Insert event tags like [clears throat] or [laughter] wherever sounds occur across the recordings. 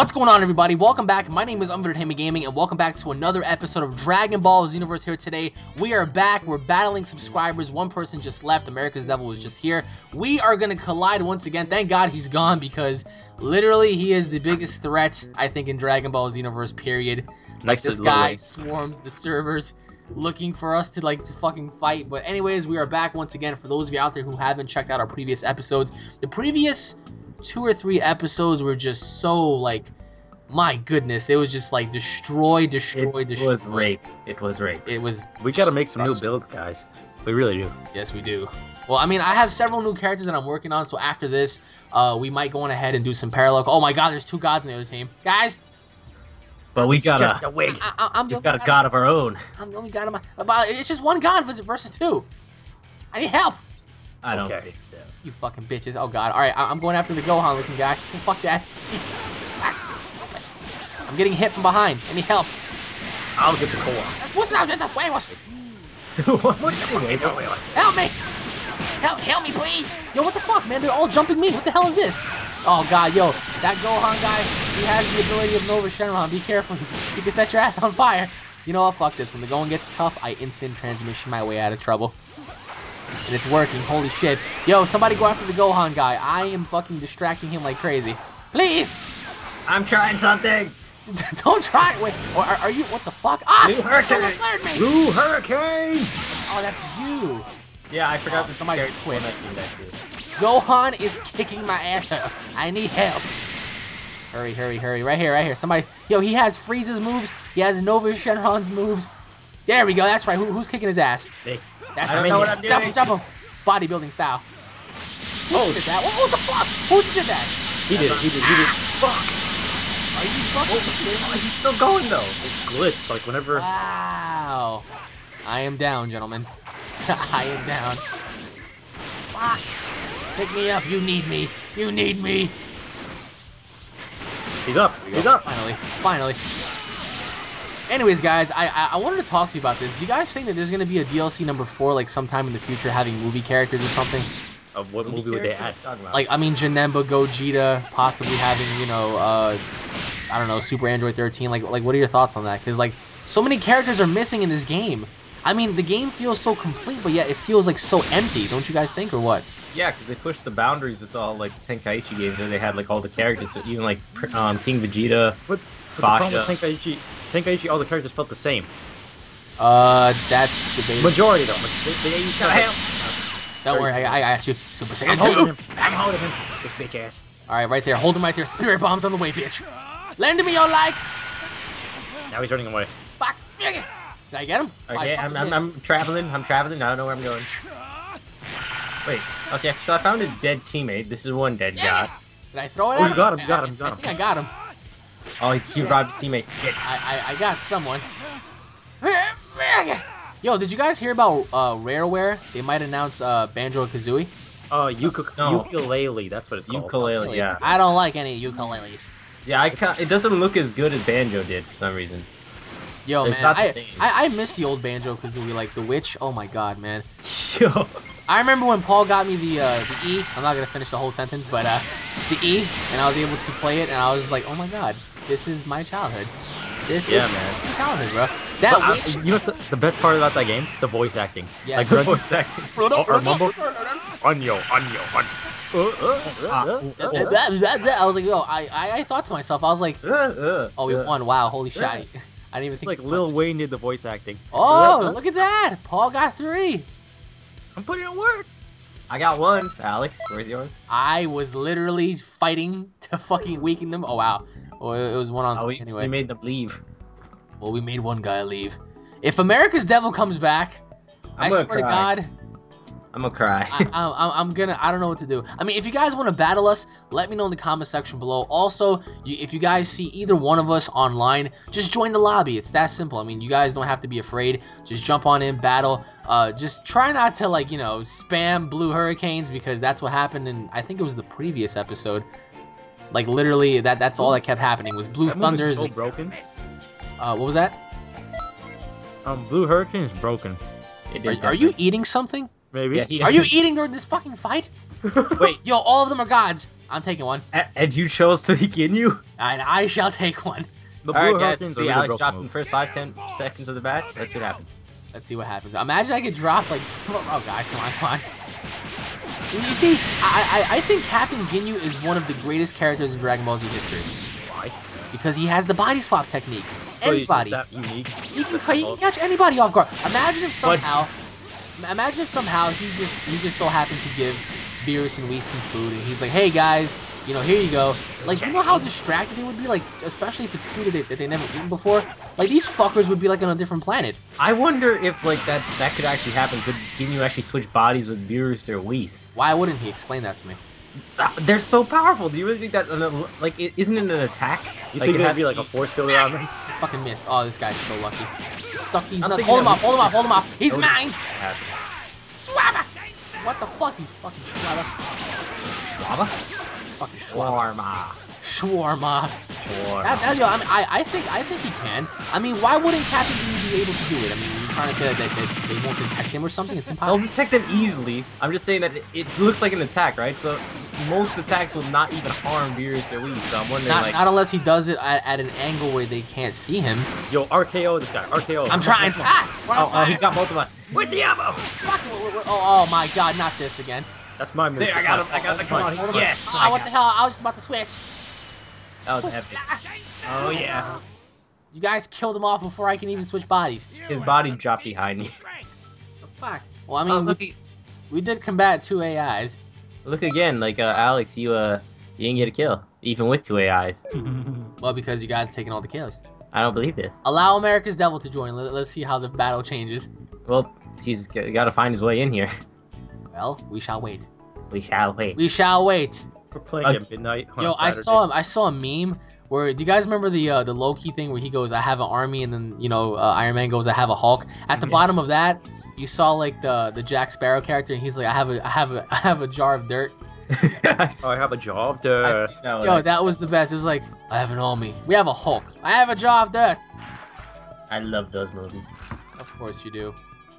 What's going on, everybody? Welcome back. My name is Unvetted Gaming, and welcome back to another episode of Dragon Ball Xenoverse here today. We are back. We're battling subscribers. One person just left. America's Devil was just here. We are going to collide once again. Thank God he's gone because literally he is the biggest threat, I think, in Dragon Ball Xenoverse, period. Like, Next this guy swarms the servers looking for us to like to fucking fight. But anyways, we are back once again. For those of you out there who haven't checked out our previous episodes, the previous two or three episodes were just so like my goodness, it was just like destroy, destroy, It destroy. was rape. It was rape. It was We gotta make some new builds, guys. We really do. Yes, we do. Well, I mean, I have several new characters that I'm working on, so after this, uh, we might go on ahead and do some parallel. Oh my God, there's two gods in the other team, guys. But we got just a, a wig. I, I, I'm the We've got a god- god of our own. I'm the only god of my. About it's just one god versus versus two. I need help. I don't Okay. think so. You fucking bitches. Oh god. All right, I- I'm going after the Gohan looking guy. [laughs] Fuck that. I'm getting hit from behind. Any help? I'll get the core. That's what's now. That's way. [laughs] Help me! Help, help me, please! Yo, what the fuck, man? They're all jumping me. What the hell is this? Oh god, yo, that Gohan guy, he has the ability of Nova Shenron. Be careful. [laughs] He can set your ass on fire. You know what? Fuck this. When the going gets tough, I instant transmission my way out of trouble. And it's working. Holy shit. Yo, somebody go after the Gohan guy. I am fucking distracting him like crazy. Please! I'm trying something. [laughs] Don't try it. Wait, or are, are you? What the fuck? Ah! New hurricane. me! Blue hurricane. Oh, that's you. Yeah, I forgot Oh, the somebody scary quit. one I did that too. Gohan is kicking my ass up. I need help. Hurry, hurry, hurry. Right here, right here. Somebody. Yo, he has Frieza's moves. He has Nova Shenron's moves. There we go. That's right. Who, who's kicking his ass? Hey, That's I don't know what jump doing. him, jump him. Bodybuilding style. Who Oh. did that? What, what the fuck? Who did that? he did it. He did. it. He did. it. Ah, fuck! Are you fucking Oh, he's still going though. It's glitched. Like whenever. Wow. I am down, gentlemen. [laughs] I am down. Fuck. Pick me up. You need me. You need me. He's up. He's up. Finally, finally. Anyways, guys, I, I I wanted to talk to you about this. Do you guys think that there's gonna be a DLC number four, like sometime in the future, having movie characters or something? Of what movie would they add? Like, I mean, Janemba, Gogeta, possibly having, you know, uh, I don't know, Super Android 13. Like, like, what are your thoughts on that? Because like, so many characters are missing in this game. I mean, the game feels so complete, but yet it feels like so empty. Don't you guys think, or what? Yeah, because they pushed the boundaries with all like Tenkaichi games where they had like all the characters, so even like um, King Vegeta. But, but the Fasha. problem with Tenkaichi, Tenkaichi, all the characters felt the same. Uh, that's debatable. Majority though. Like, they, they each have Help. Don't worry, I, I got you. Super I'm Saiyan holding 2. him. I'm holding him. This bitch ass. All right, right there. Hold him right there. Spirit bombs on the way, bitch. Lend me your likes. Now he's running away. Fuck. Did I get him? Okay, I I'm, I'm. I'm traveling. I'm traveling. I don't know where I'm going. Wait. Okay, so I found his dead teammate. This is one dead Yeah. guy. Did I throw it Oh, at you got him, I- you got him, you got I him. think I got him. Oh, he, he robbed his teammate. Shit. I, I, I got someone. Yo, did you guys hear about uh, Rareware? They might announce uh, Banjo Kazooie. Oh, uku- No. ukulele. That's what it's called. Ukulele, yeah. I don't like any ukuleles. Yeah, I ca it doesn't look as good as Banjo did for some reason. Yo, It's man, not the I, same. I I miss the old Banjo Kazooie, like the Witch. Oh my god, man. [laughs] Yo. I remember when Paul got me the uh, the E. I'm not gonna finish the whole sentence, but uh, the E, and I was able to play it, and I was just like, oh my god, this is my childhood. This Yeah, is man. my childhood, bro. That But, uh, witch. you know the, the best part about that game? The voice acting. Yes. Like Grunty. Voice acting. Oh, or Mumble. Anyo, Anyo, Anyo. I was like, yo, I, I, I thought to myself, I was like, uh, uh, oh, we uh. won. Wow, holy shit. I, I didn't even It's think. like Lil fuck. Wayne did the voice acting. Oh, look at that. Paul got three. I'm putting in work. I got one. Alex, where's yours? I was literally fighting to fucking weaken them. Oh, wow. Well, it was one on Oh, three we, anyway. we made them leave. well, we made one guy leave. If America's Devil comes back, i I'm gonna swear to. God, I'm gonna cry. I, I, I'm- I'm gonna. I don't know what to do. I mean, if you guys want to battle us, let me know in the comment section below. Also, you, if you guys see either one of us online, just join the lobby. It's that simple. I mean, you guys don't have to be afraid. Just jump on in, battle. Uh, just try not to like you know spam blue hurricanes because that's what happened in I think it was the previous episode. Like literally, that that's all that kept happening was blue That move thunders. is so and- broken. uh, what was that? Um, Blue Hurricane is broken. It Are, are you eating something? Maybe. Yeah, he- Are you eating during this fucking fight? [laughs] Wait, Yo, all of them are gods. I'm taking one, a- and you chose to begin you. and I shall take one. The All right, blue guys. Hurricanes are See, really Alex broken drops in the first five, ten seconds of the match. Let's see what happens. Let's see what happens. Imagine I could drop like, [laughs] oh god, come on, come on. You see, I, I I think Captain Ginyu is one of the greatest characters in Dragon Ball Z history Why? because he has the body swap technique. So Anybody, that unique. he can, he can catch anybody off guard. Imagine if somehow, imagine if somehow he just he just so happened to give Beerus and Whis some food, and he's like, hey guys, you know, here you go. Like, you know how distracted they would be, like, especially if it's food that they, that they never eaten before. Like these fuckers would be like on a different planet. I wonder if like that that could actually happen. Could Ginyu actually switch bodies with Beerus or Whis? Why wouldn't he explain that to me? Uh, They're so powerful. Do you really think that an- like it isn't it an attack? You Like, think it there'd be like a force field around them? Fucking missed. Oh, this guy's so lucky. Suck these nuts. Hold him of- off. Hold him off. Hold him off. He's mine. happens. What the fuck, you fucking swabba? Schwaba? Fucking swabba. Shawarma. Shawarma. Shawarma. That, that, yo, I, mean, I, I think I think he can. I mean, why wouldn't Captain be able to do it? I mean, are you trying to say that, that they won't detect him or something? It's impossible. They'll detect them easily. I'm just saying that it, it looks like an attack, right? So most attacks will not even harm Beerus or Whis. So I'm wondering, Not, like, not unless he does it at, at an angle where they can't see him. Yo, RKO this guy. RKO. I'm trying. Ah! oh, oh, he got both of us. With the ammo. Oh, oh my god, not this again. That's my move. There, I got him. I got the Come on, come on. hold on. Yes. Oh, I what the hell? I was just about to switch. That was epic. Oh yeah. You guys killed him off before I can even switch bodies. His body dropped behind you. Fuck. Well, I mean, oh, we, look, we did combat two AIs. look again. Like uh, Alex, you uh, you didn't get a kill, even with two AIs. [laughs] Well, because you guys have taken all the kills. I don't believe this. Allow America's Devil to join. Let, let's see how the battle changes. Well, he's got to find his way in here. Well, we shall wait. We shall wait. We shall wait. We're playing Uh, at midnight. on Yo, I saw him. I saw a meme where. Do you guys remember the uh, the Loki thing where he goes, "I have an army," and then you know uh, Iron Man goes, "I have a Hulk." At the Yeah. bottom of that, you saw like the the Jack Sparrow character, and he's like, "I have a I have a [laughs] I have a jar of dirt." [laughs] Oh, I have a job to. I see that. Yo, that was the best. It was like, "I have an army. We have a Hulk. I have a jar of dirt." I love those movies. Of course you do.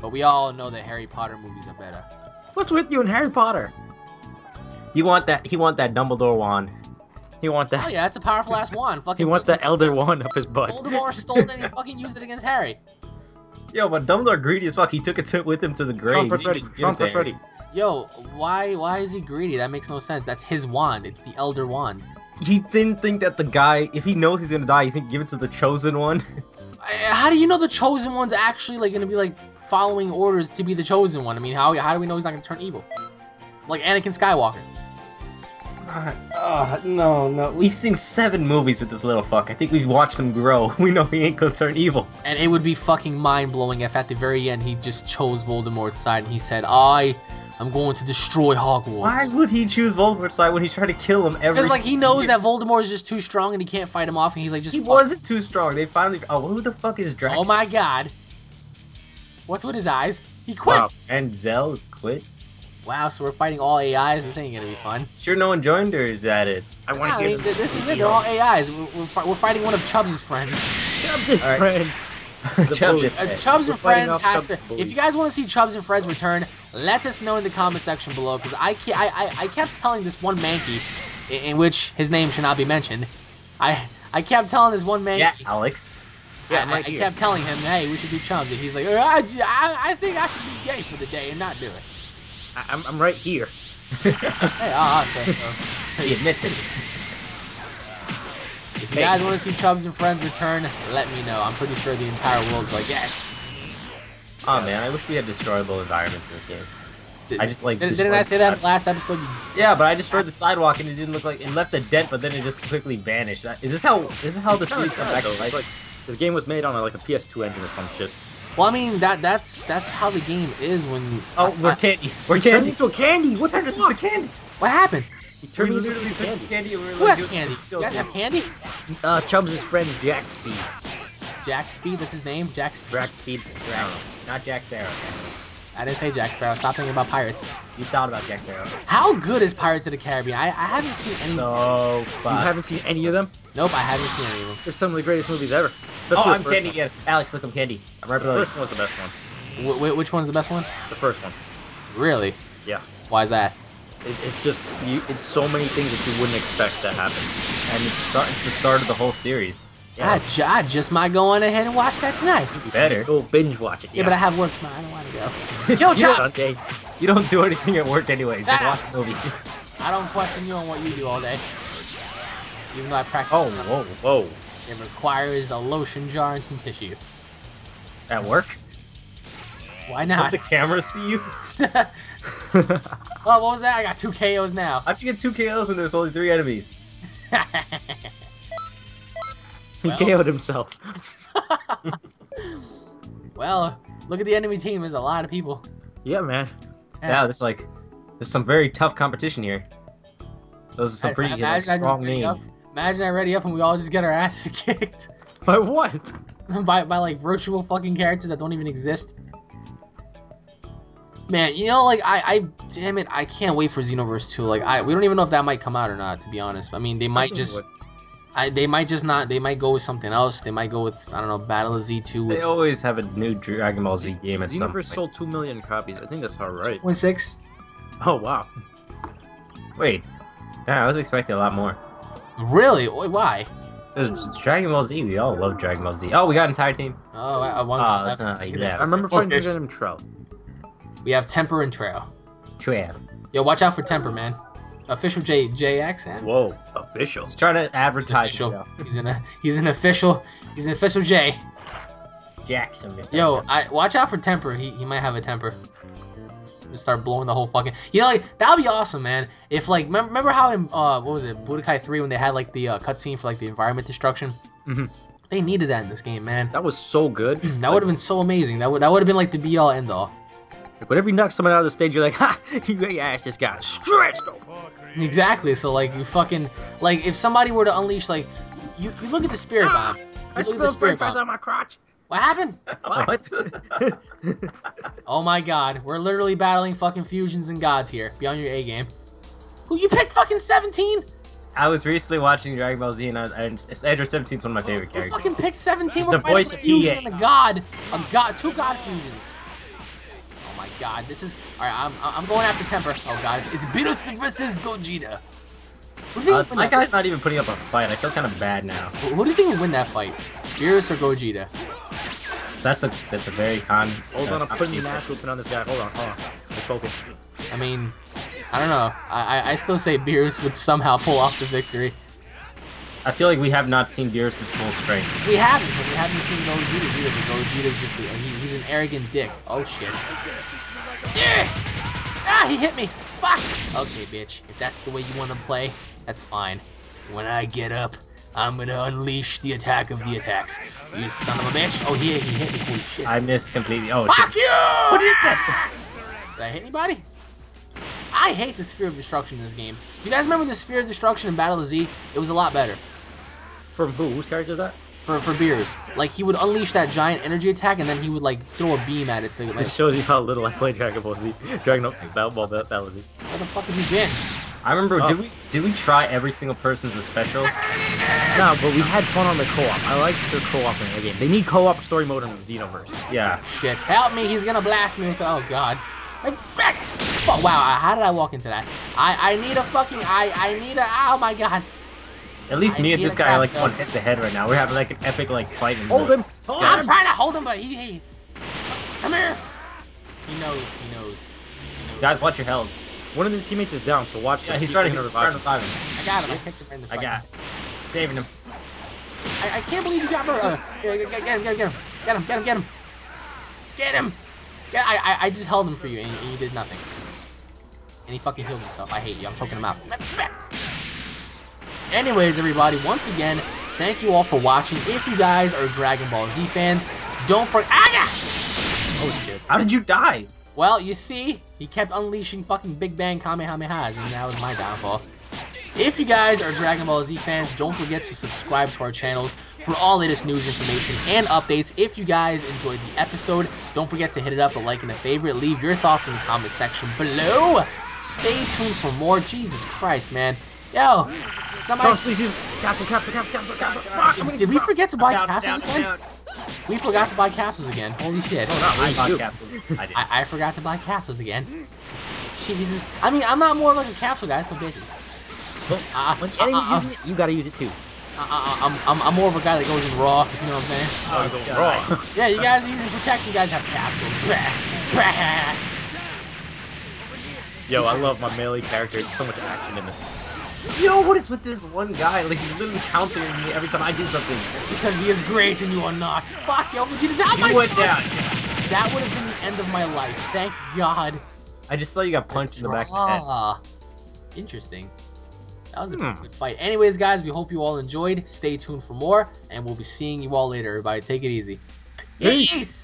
But we all know that Harry Potter movies are better. What's with you and Harry Potter? He want that. He want that Dumbledore wand. He wants Oh that. yeah, that's a powerful ass wand. [laughs] Fucking He wants the Elder wand up his butt. Voldemort stole it and he [laughs] fucking used it against Harry. Yo, but Dumbledore greedy as fuck. He took it to, with him to the grave. Trump for He Freddy. Trump for it Freddy. Yo, why why is he greedy? That makes no sense. That's his wand. It's the Elder Wand. He didn't think that the guy, if he knows he's gonna die, he think give it to the chosen one. [laughs] How do you know the chosen one's actually like gonna be like following orders to be the chosen one? I mean, how how do we know he's not gonna turn evil? Like Anakin Skywalker. Oh, no, no. We've seen seven movies with this little fuck. I think we've watched him grow. [laughs] We know he ain't gonna turn evil. And it would be fucking mind blowing if at the very end he just chose Voldemort's side and he said, "I am going to destroy Hogwarts. Why would he choose Voldemort's side when he's trying to kill him every Because like he knows year? that Voldemort is just too strong and he can't fight him off, and he's like, just He fuck- wasn't too strong. They finally. Oh, who the fuck is Drax? Oh my god. What's with his eyes? He quit. Wow. Wow. And Zell quit. Wow, so we're fighting all AIs. This ain't gonna be fun. Sure, no one joined, or is that it? I Yeah, want to I hear mean, them this is it. They're all AIs. We're, we're, we're fighting one of Chubbs' friends. Chubbs is Alright. friend. [laughs] The Chubbs bully. Uh, Chubbs and Friends has Chubbs to. bullies. If you guys want to see Chubbs and Friends return, let us know in the comment section below. Because I, I, I, I kept telling this one manky, in, in which his name should not be mentioned. I, I kept telling this one Mankey. Yeah, Alex. Yeah, I, I'm I- right I here. kept telling him, hey, we should do Chubbs, and he's like, I, I, I, j- I, I think I should be gay for the day and not do it. I- I'm, I'm right here. [laughs] Hey, ah, so, so, so He you, admitted it. if you guys want to see Chubbs and Friends return, let me know. I'm pretty sure the entire world's like, yes. Oh man, I wish we had destroyable environments in this game. Did, I just like. did, destroyed didn't I say that in side- the last episode? Yeah, but I destroyed the sidewalk and it didn't look like it left a dent, but then it just quickly vanished. Is this how? Is this how the It's kinda come back to life? Like this game was made on a, like a PS2 engine or some shit. Well, I mean that that's that's how the game is when. you. Oh, I- we're I- candy. We're Turned candy. into a candy. What Turned the us into candy. what happened? He We turned me into literally a took candy. candy and we were Who like, has candy? You guys have candy? Uh, Chubbs' friend Jack Speed. Jack Speed, that's his name. Jack Speed. Jack Speed. I don't Jack Sparrow. I didn't say Jack Sparrow. Stop thinking about pirates. You thought about Jack Sparrow. How good is Pirates of the Caribbean? I, I haven't seen any. So You fuck. You haven't seen any of them? Nope, I haven't seen any of them. They're some of the greatest movies ever. Oh, I'm candy one. again. Alex, look, I'm candy. I'm right The below you. first one was the best one. Wh- wh- which one's the best one? The first one. Really? Yeah. Why is that? It, it's just you. It's so many things that you wouldn't expect to happen. And it's, start, it's the start of the whole series. I, ju- I just might go on ahead and watch that tonight. You better. Just go binge watch it. Yeah, but I have work tomorrow. I don't want to go. [laughs] Kill Yeah, chops. Sunday. You don't do anything at work anyway. Just Ah. watch the movie. I don't question you on what you do all day. Even though I practice. Oh, whoa. Whoa. It requires a lotion jar and some tissue. At work? Why Let not? the camera see you? [laughs] oh, what was that? I got two KOs now. How'd you get two KOs when there's only three enemies? [laughs] He Well. KO'd himself. [laughs] well, look at the enemy team. There's a lot of people. Yeah, man. Yeah, there's like, there's some very tough competition here. Those are some I- pretty like, I just strong names. Imagine I ready up and we all just get our asses [laughs] kicked By what? [laughs] by by like virtual fucking characters that don't even exist. Man, you know, like I, I, damn it, I can't wait for Xenoverse 2. Like, I, we don't even know if that might come out or not. To be honest, I mean, they might just, I, they might just not. They might go with something else. They might go with, I don't know, Battle of Z2 with They always have a new Dragon Ball Z game at some Xenoverse point. sold two million copies. I think that's all right. 26. Oh wow. Wait, yeah, I was expecting a lot more. Really? Why? This Dragon Ball Z. We all love Dragon Ball Z. Oh, we got an entire team. Oh, I, I want. Ah, that's not like that. I remember Okay. finding him Trout. We have Temper and Trail. Trail. Yo, watch out for Temper, man. Official J JX. and Whoa, official. Let's try to He's advertise official. He's in a. He's an official. He's an official J. Jackson. Yo, I watch out for Temper. He, he might have a temper. Start blowing the whole fucking. You know, like that would be awesome, man. If like, remember, remember how in uh, what was it, Budokai Three, when they had like the uh, cutscene for like the environment destruction. Mm-hmm. They needed that in this game, man. That was so good. [clears throat] That would have been so amazing. That would that would have been like the be all end all. Like, whenever you knock someone out of the stage, you're like, [laughs] ha! You got your ass just got stretched. Exactly. So like you fucking like if somebody were to unleash like you, you look at the spirit bomb. You I look at the spilled spirit french fries on my crotch. What happened? what? [laughs] Oh my god, we're literally battling fucking fusions and gods here. Beyond your A game. Who you picked fucking 17? I was recently watching Dragon Ball Z, and, I and Android 17 is one of my favorite Who characters. fucking picked 17? It's We're the voice a of fusion and a god. A god, two god fusions. Oh my god, this is alright. I'm I'm going after Temper. Oh god, it's Beerus versus Gogeta. Who Uh, think that guy's not even putting up a fight. I feel kind of bad now. Who who do you think would win that fight? Beerus or Gogeta? That's a that's a very con. Hold uh, on, I'm putting the con- mask open on this guy. Hold on, hold on. Let's focus. I mean, I don't know. I I, I still say Beerus would somehow pull off the victory. I feel like we have not seen Beerus' full strength. We haven't, but we haven't seen Gogeta either. But Gogeta's just a, he, he's an arrogant dick. Oh shit. Yeah! Ah, he hit me. Fuck. Okay, bitch. If that's the way you want to play, that's fine. When I get up, I'm gonna unleash the attack of the attacks. You son of a bitch. Oh, he, he hit me. Holy shit. I missed completely. Oh, Fuck shit. you! What is that? Did I hit anybody? I hate the Sphere of Destruction in this game. Do you guys remember the Sphere of Destruction in Battle of Z? It was a lot better. From who? Whose character is that? for for Beerus. Like he would unleash that giant energy attack, and then he would like throw a beam at it to like. This shows you how little I play Dragon Ball Z. Dragon Ball Ball Ball Ball Z. Where the fuck have you been? I remember. Oh. Did we did we try every single person's a special? No, but we had fun on the co-op. I like the co-op in the game. They need co-op story mode in the Xenoverse. Yeah. Shit! Help me! He's gonna blast me with. Oh god! Like, back! Oh, wow! Uh, how did I walk into that? I I need a fucking I I need a. Oh my god! At least I me and this guy are like one hit the head right now. We're having like an epic like fight. In Hold the- him! Hold I'm him! trying to hold him, but he he. Come here! He knows. He knows. He knows. Guys, watch your healths. One of their teammates is down, so watch. Yeah, them. he's See trying if to he's can trying to revive revive him. I got him. I kicked him in the I fucking- got saving him. I, I can't believe you got Mur- uh, get, get, get, get, get him, get him, get him, get him, get him. Yeah, I, I, I just held him for you, and, and you did nothing. And he fucking healed himself. I hate you. I'm choking him out. Anyways, everybody, once again, thank you all for watching. If you guys are Dragon Ball Z fans, don't forget. Ah, yeah! Oh shit! How did you die? Well, you see, he kept unleashing fucking Big Bang Kamehamehas, and that was my downfall. If you guys are Dragon Ball Z fans, don't forget to subscribe to our channels for all latest news, information, and updates. If you guys enjoyed the episode, don't forget to hit it up, a like, and a favorite. Leave your thoughts in the comment section below. Stay tuned for more. Jesus Christ, man. Yo, somebody... Don't please use capsule, capsule, capsule, capsule, capsule. Fuck! I'm Did we forget to buy Down, capsules down, again? down. We forgot to buy capsules again. Holy shit. Oh, not I me, bought capsules. I did. I, I forgot to buy capsules again. Jesus. I mean, I'm not more like a capsule guy. It's my bitches. Look, Uh, when uh, enemies uh, uh, it, you gotta use it too. I, I, I'm, I'm, I'm more of a guy that goes in raw. If you know what I'm saying? Oh, go God. raw. [laughs] Yeah, you guys are using protection. You guys have capsules. [laughs] Yo, I love my melee character. There's so much action in this. Yo, what is with this one guy? Like he's literally countering me every time I do something. because he is great and you are not. Fuck, yo, Vegeta down my You went down. That would have been the end of my life. Thank God. I just saw you got punched in the back of the head. Ah, interesting. That was a pretty Hmm. good fight. Anyways, guys, we hope you all enjoyed. Stay tuned for more, and we'll be seeing you all later. Everybody, take it easy. Peace. Peace.